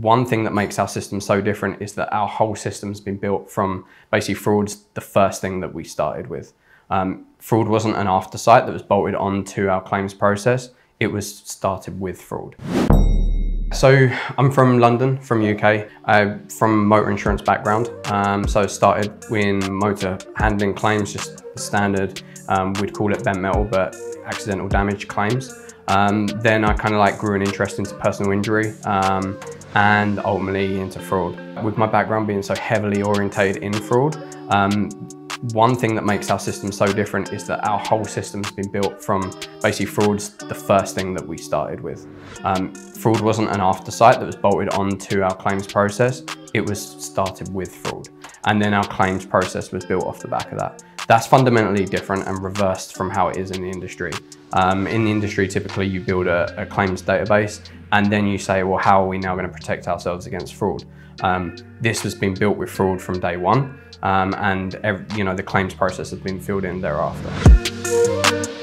one thing that makes our system so different is that our whole system's been built from basically fraud's the first thing that we started with. Um, fraud wasn't an aftersight that was bolted onto our claims process. It was started with fraud. So I'm from London, from UK, uh, from motor insurance background. Um, so started in motor handling claims, just standard, um, we'd call it bent metal, but accidental damage claims. Um, then I kind of like grew an interest into personal injury um, and ultimately into fraud. With my background being so heavily orientated in fraud, um, one thing that makes our system so different is that our whole system's been built from basically fraud's the first thing that we started with. Um, fraud wasn't an aftersight that was bolted onto our claims process. It was started with fraud. And then our claims process was built off the back of that. That's fundamentally different and reversed from how it is in the industry. Um, in the industry, typically you build a, a, claims database and then you say, well, how are we now going to protect ourselves against fraud? Um, this has been built with fraud from day one um, and every, you know the claims process has been filled in thereafter.